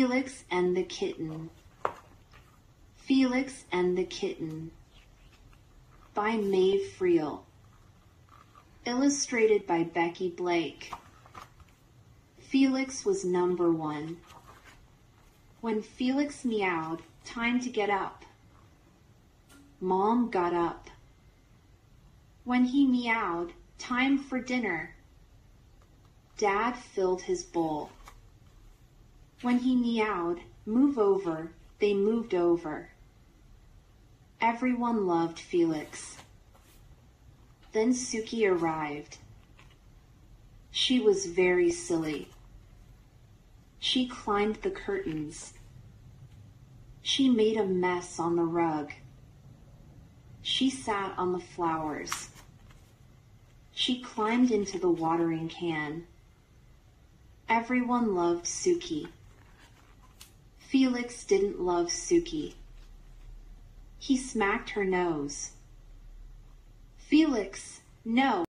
Felix and the Kitten. Felix and the Kitten by Maeve Friel. Illustrated by Becky Blake. Felix was number one. When Felix meowed, time to get up. Mom got up. When he meowed, time for dinner. Dad filled his bowl. When he meowed, move over, they moved over. Everyone loved Felix. Then Suki arrived. She was very silly. She climbed the curtains. She made a mess on the rug. She sat on the flowers. She climbed into the watering can. Everyone loved Suki. Felix didn't love Suki. He smacked her nose. Felix, no.